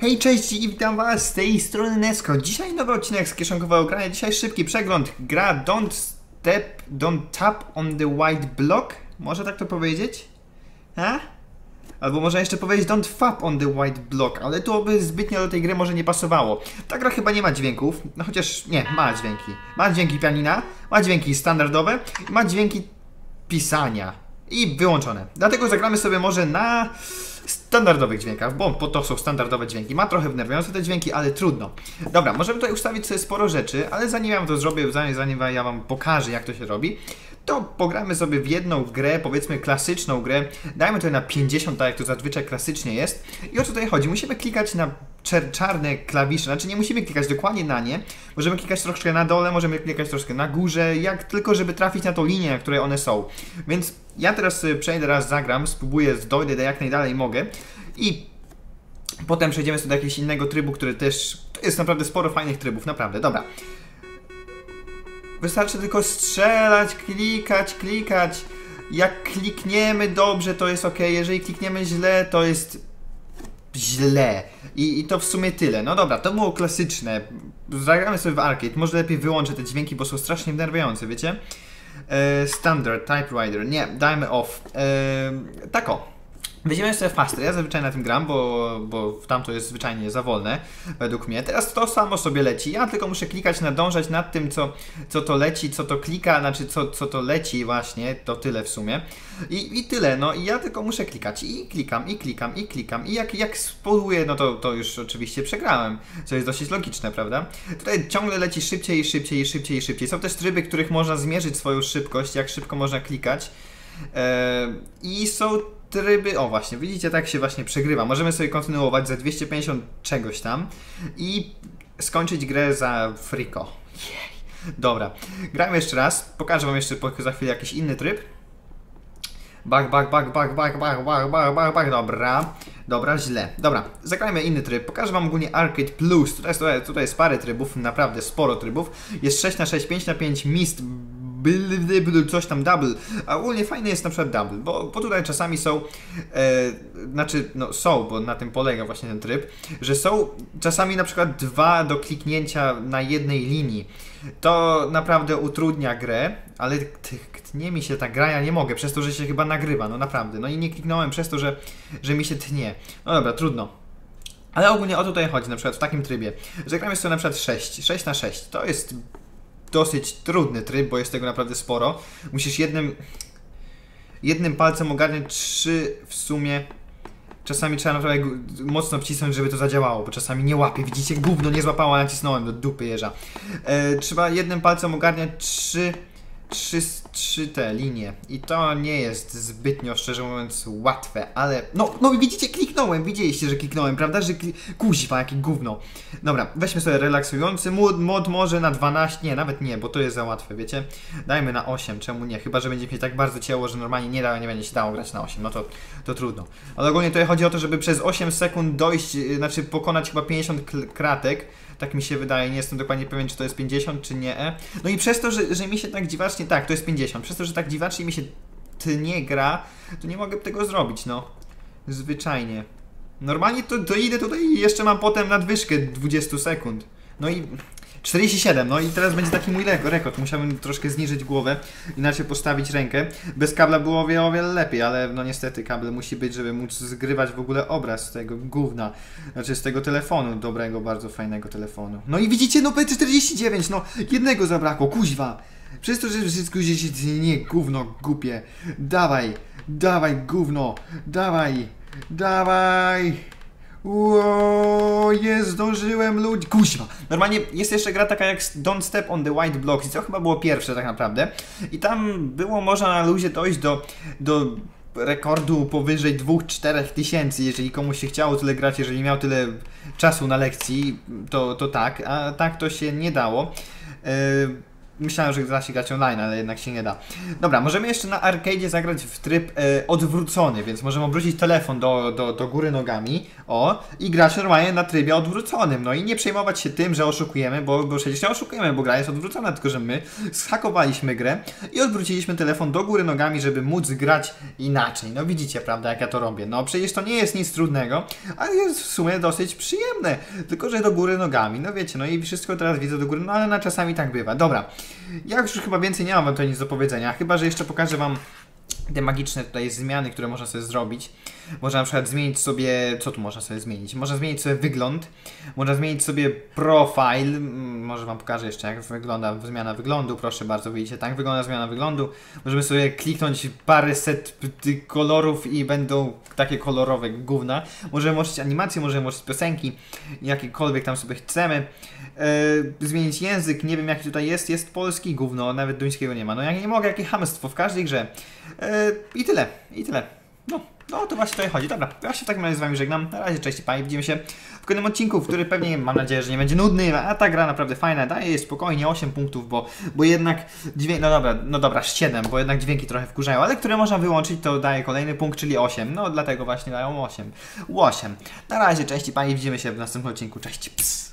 Hej, cześć i witam was z tej strony Nesko. Dzisiaj nowy odcinek z kieszonkowego grania. Dzisiaj szybki przegląd. Gra Don't Step, Don't Tap on the White Block. Może tak to powiedzieć? Ha? Albo może jeszcze powiedzieć Don't Fap on the White Block, ale to by zbytnio do tej gry może nie pasowało. Ta gra chyba nie ma dźwięków, no chociaż nie, ma dźwięki. Ma dźwięki pianina, ma dźwięki standardowe, ma dźwięki pisania i wyłączone. Dlatego zagramy sobie może na standardowych dźwiękach, bo po to są standardowe dźwięki. Ma trochę wnerwiające te dźwięki, ale trudno. Dobra, możemy tutaj ustawić sobie sporo rzeczy, ale zanim ja to zrobię, zanim, zanim ja wam pokażę jak to się robi, to pogramy sobie w jedną grę, powiedzmy klasyczną grę. Dajmy to na 50, tak jak to zazwyczaj klasycznie jest. I o co tutaj chodzi? Musimy klikać na czarne klawisze, znaczy nie musimy klikać dokładnie na nie. Możemy klikać troszkę na dole, możemy klikać troszkę na górze, jak tylko żeby trafić na tą linię, na której one są. Więc ja teraz przejdę raz, zagram, spróbuję, dojdę do jak najdalej mogę i potem przejdziemy sobie do jakiegoś innego trybu, który też, to jest naprawdę sporo fajnych trybów, naprawdę, dobra. Wystarczy tylko strzelać, klikać, klikać. Jak klikniemy dobrze, to jest ok. Jeżeli klikniemy źle, to jest źle. I, I to w sumie tyle. No dobra, to było klasyczne. Zagramy sobie w arcade. Może lepiej wyłączę te dźwięki, bo są strasznie denerwujące, wiecie? E, standard, typewriter, nie, dajmy off. E, Tako. Weźmiemy sobie Faster, ja zazwyczaj na tym gram, bo, bo tamto jest zwyczajnie za wolne, według mnie. Teraz to samo sobie leci, ja tylko muszę klikać, nadążać nad tym, co, co to leci, co to klika, znaczy co, co to leci właśnie, to tyle w sumie. I, I tyle, no i ja tylko muszę klikać i klikam, i klikam, i klikam i jak, jak spoluję, no to, to już oczywiście przegrałem, co jest dosyć logiczne, prawda? Tutaj ciągle leci szybciej, szybciej, szybciej, szybciej. Są też tryby, których można zmierzyć swoją szybkość, jak szybko można klikać. Eee, I są tryby, o właśnie, widzicie, tak się właśnie przegrywa. Możemy sobie kontynuować za 250 czegoś tam i skończyć grę za friko. Jej. Dobra, gramy jeszcze raz. Pokażę wam jeszcze za chwilę jakiś inny tryb. Bach, bach, bach, bach, bach, bach, bach, bach, bach, bach, dobra. Dobra, źle. Dobra, zagrajmy inny tryb. Pokażę wam ogólnie Arcade Plus. Tutaj jest, tutaj jest parę trybów, naprawdę sporo trybów. Jest 6 na 6 5 na 5 Mist, coś tam double. A ogólnie fajny jest na przykład double, bo, bo tutaj czasami są, e, znaczy no są, bo na tym polega właśnie ten tryb, że są czasami na przykład dwa do kliknięcia na jednej linii. To naprawdę utrudnia grę, ale tnie mi się ta gra, ja nie mogę, przez to, że się chyba nagrywa, no naprawdę. No i nie kliknąłem przez to, że, że mi się tnie. No dobra, trudno. Ale ogólnie o to tutaj chodzi, na przykład w takim trybie, że gramy sobie na przykład 6, 6 na 6. To jest dosyć trudny tryb, bo jest tego naprawdę sporo. Musisz jednym jednym palcem ogarniać trzy w sumie. Czasami trzeba naprawdę mocno wcisnąć, żeby to zadziałało, bo czasami nie łapie. Widzicie, gówno nie złapało, nacisnąłem do dupy jeża. E, trzeba jednym palcem ogarniać trzy trzy, trzy te linie i to nie jest zbytnio, szczerze mówiąc, łatwe, ale no, no widzicie, kliknąłem, widzieliście, że kliknąłem, prawda, że kli... kuźwa, jakie gówno. Dobra, weźmy sobie relaksujący mod, mod może na 12, nie, nawet nie, bo to jest za łatwe, wiecie, dajmy na 8, czemu nie, chyba, że będzie mi tak bardzo ciało, że normalnie nie, da, nie będzie się dało grać na 8, no to, to trudno. Ale ogólnie tutaj chodzi o to, żeby przez 8 sekund dojść, y, znaczy pokonać chyba 50 kratek, tak mi się wydaje, nie jestem dokładnie pewien, czy to jest 50, czy nie. No i przez to, że, że mi się tak dziwacznie, tak, to jest 50, przez to, że tak dziwacznie mi się nie gra, to nie mogę tego zrobić, no. Zwyczajnie. Normalnie to, to idę tutaj i jeszcze mam potem nadwyżkę 20 sekund. No i 47, no i teraz będzie taki mój rekord. Musiałbym troszkę zniżyć głowę, inaczej postawić rękę. Bez kabla było o wiele, o wiele lepiej, ale no niestety kabel musi być, żeby móc zgrywać w ogóle obraz z tego gówna. Znaczy z tego telefonu, dobrego, bardzo fajnego telefonu. No i widzicie, no P49, no jednego zabrakło, kuźwa. Przez to, że wszystko się nie gówno głupie. Dawaj, dawaj gówno, dawaj, dawaj. Ło, jest, zdążyłem ludzi. Kuźwa. Normalnie jest jeszcze gra taka jak Don't Step on the White Blocks to chyba było pierwsze tak naprawdę. I tam było można na luzie dojść do, do rekordu powyżej 2-4 tysięcy, jeżeli komuś się chciało tyle grać, jeżeli miał tyle czasu na lekcji, to, to tak, a tak to się nie dało. Yy, myślałem, że da się grać online, ale jednak się nie da. Dobra, możemy jeszcze na arcade zagrać w tryb e, odwrócony, więc możemy obrócić telefon do, do, do góry nogami, o, i grać normalnie na trybie odwróconym, no i nie przejmować się tym, że oszukujemy, bo, bo przecież nie oszukujemy, bo gra jest odwrócona, tylko że my schakowaliśmy grę i odwróciliśmy telefon do góry nogami, żeby móc grać inaczej. No widzicie, prawda, jak ja to robię. No przecież to nie jest nic trudnego, ale jest w sumie dosyć przyjemne, tylko że do góry nogami, no wiecie, no i wszystko teraz widzę do góry, no ale na czasami tak bywa. Dobra, ja już chyba więcej nie mam wam tutaj nic do powiedzenia, chyba że jeszcze pokażę wam te magiczne tutaj zmiany, które można sobie zrobić. Można na przykład zmienić sobie, co tu można sobie zmienić? Można zmienić sobie wygląd, można zmienić sobie profil, może Wam pokażę jeszcze jak wygląda zmiana wyglądu, proszę bardzo, widzicie, tak wygląda zmiana wyglądu. Możemy sobie kliknąć parę set kolorów i będą takie kolorowe gówna. Możemy włączyć animację, możemy włączyć piosenki, jakiekolwiek tam sobie chcemy. E, zmienić język, nie wiem jaki tutaj jest, jest polski gówno, nawet duńskiego nie ma. No ja nie mogę, jakie hamstwo w każdej grze. E, I tyle, i tyle. No, no to właśnie tutaj chodzi. Dobra, ja się w takim razie z Wami żegnam. Na razie, cześć pani. Widzimy się w kolejnym odcinku, który pewnie, mam nadzieję, że nie będzie nudny, a ta gra naprawdę fajna. Daje spokojnie 8 punktów, bo, bo jednak dźwięk, no dobra, no dobra, 7, bo jednak dźwięki trochę wkurzają, ale które można wyłączyć, to daje kolejny punkt, czyli 8. No dlatego właśnie dają 8. 8. Na razie, cześć pani. Widzimy się w następnym odcinku. Cześć. Ps.